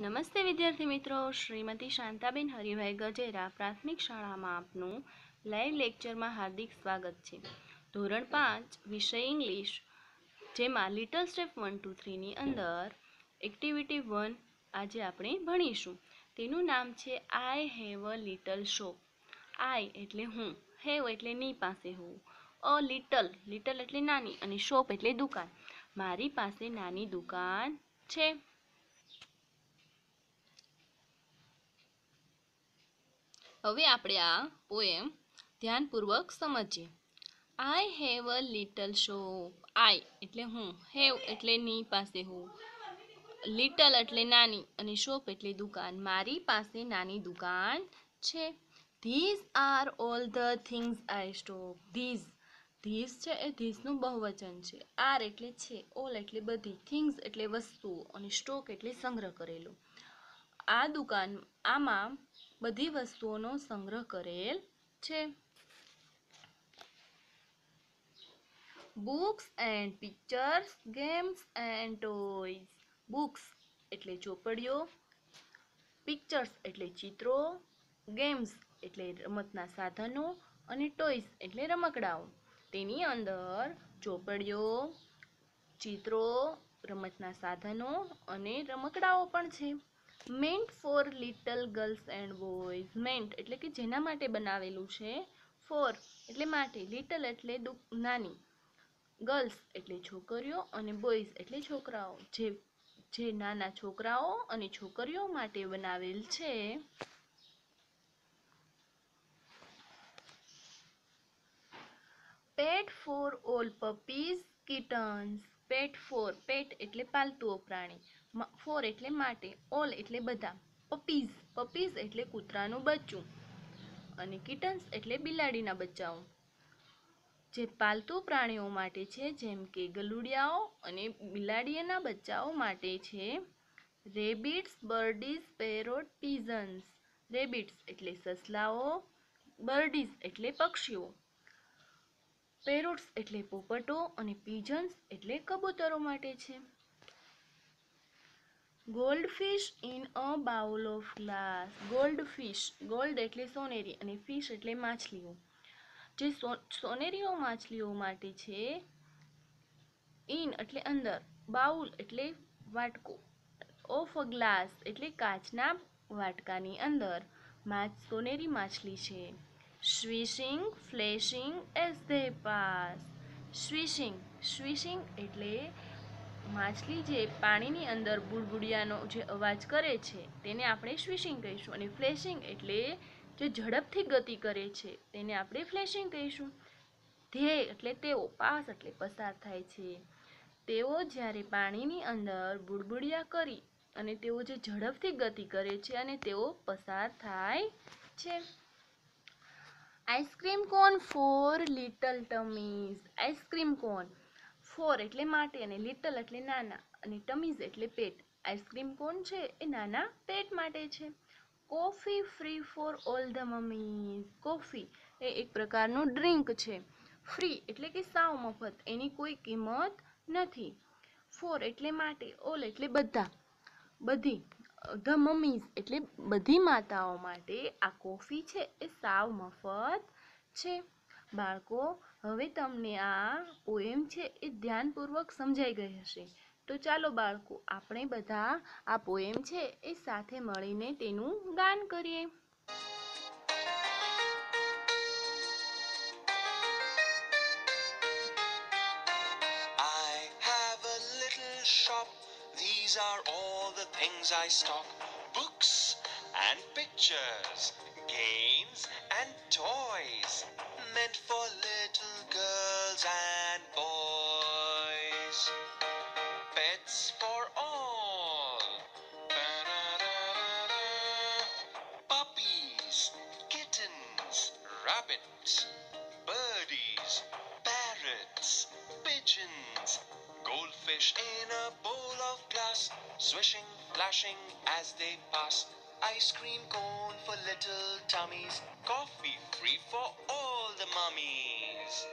નમસ્તે વિદ્યાર્થી મિત્રો, શ્રીમતી શાંતાબેન હરિભાઈ ગજેરા પ્રાથમિક શાળામાં આપનું લાઈવ લેક્ચરમાં હાર્દિક સ્વાગત છે. ધોરણ પાંચ, વિષય ઇંગ્લિશ જેમાં લિટલ સ્ટેપ વન ટુ થ્રીની અંદર એક્ટિવિટી વન આજે આપણે ભણીશું. તેનું નામ છે I have a little shop I એટલે હું હેવ એટલે ની પાસે હું અ લિટલ લિટલ એટલે નાની અને શોપ એટલે દુકાન. મારી પાસે નાની દુકાન છે. હવે આપણે આ પોએમ ધ્યાનપૂર્વક સમજીએ. I have a little shop I એટલે હું હેવ એટલે ની પાસે હું. લિટલ એટલે નાની અને શોપ એટલે દુકાન. મારી પાસે નાની દુકાન છે. These are all the things I stock these these છે એ ધીસનું બહુવચન છે. આર એટલે છે ઓલ એટલે બધી. થિંગ્સ એટલે વસ્તુઓ અને સ્ટોક એટલે સંગ્રહ કરેલો. આ દુકાન, આમાં બધી વસ્તુઓનો સંગ્રહ કરેલ છે. Books and pictures games and toys books એટલે ચોપડીઓ પિક્ચર્સ એટલે ચિત્રો ગેમ્સ એટલે રમતના સાધનો અને ટોયઝ એટલે રમકડાઓ. તેની અંદર ચોપડીઓ ચિત્રો, રમતના સાધનો અને રમકડાઓ પણ છે. Meant for little girls and boys meant એટલે કે જેના માટે બનાવેલું છે? ફોર એટલે માટે. લિટલ એટલે નાની. ગર્લ્સ એટલે છોકરીઓ અને બોયઝ એટલે છોકરાઓ. જે જે નાના છોકરાઓ અને છોકરીઓ માટે બનાવેલ છે. Pet for all puppies kittens pet for pet એટલે પાલતુઓ પ્રાણી. ફોર એટલે માટે, ઓલ એટલે બધા, પપીઝ પપીઝ એટલે કૂતરાનું બચ્ચું અને કિટન્સ એટલે બિલાડીના બચ્ચાઓ. જે પાલતુ પ્રાણીઓ માટે છે, જેમ કે ગલુડિયાઓ અને બિલાડીના બચ્ચાઓ માટે છે, rabbits, birdies, parrot, pigeons. Rabbits એટલે સસલાઓ, બર્ડીઝ એટલે પક્ષીઓ. પેરોટ્સ એટલે પોપટો અને પીજન્સ એટલે કબૂતરો માટે છે. Gold fish in a bowl of glass gold fish gold એટલે સોનેરી અને ફિશ એટલે માછલીઓ. જે સોનેરીઓ માછલીઓ માટે છે ઇન એટલે અંદર. બાઉલ એટલે વાટકો. ઓફ અ ગ્લાસ એટલે કાચના વાટકાની અંદર. સોનેરી માછલી છે. Swishing flashing as they pass swishing swishing એટલે માછલી જે પાણીની અંદર બુડબુડિયાનો જે અવાજ કરે છે, તેને આપણે સ્વિશિંગ કહીશું. અને ફ્લેશિંગ એટલે જે ઝડપથી ગતિ કરે છે, તેને આપણે ફ્લેશિંગ કહીશું. ધ્યેય એટલે તેઓ, પાસ એટલે પસાર થાય છે. તેઓ જ્યારે પાણીની અંદર બુડબુડિયા કરી અને તેઓ જે ઝડપથી ગતિ કરે છે અને તેઓ પસાર થાય છે. Ice cream cone for little tummies ice cream cone for એટલે માટે અને લિટલ એટલે નાના અને ટમીઝ એટલે પેટ. આઈસ્ક્રીમ કોન છે? એ નાના પેટ માટે છે. Coffee free for all the mummies. Coffee એ એક પ્રકારનું ડ્રિંક છે. ફ્રી એટલે કે સાવ મફત. એની કોઈ કિંમત નથી. ફોર એટલે માટે, ઓલ એટલે બધા. બધી, ધ મમ્મીઝ એટલે બધી માતાઓ માટે આ કોફી છે એ સાવ મફત છે. બાળકો હવે તમને આ પોએમ છે એ ધ્યાનપૂર્વક સમજાઈ ગઈ હશે. તો ચાલો બાળકો આપણે બધા આ પોએમ છે એ સાથે મળીને તેનું ગાન કરીએ. Shop. These are all the things I stock. Books and pictures, games and toys, meant for little girls and boys. Pets for all. Puppies, kittens, rabbits, birdies, parrots, pigeons, goldfish in a bowl of glass, swishing, flashing as they pass. Ice cream cone for little tummies, coffee free for all the mummies.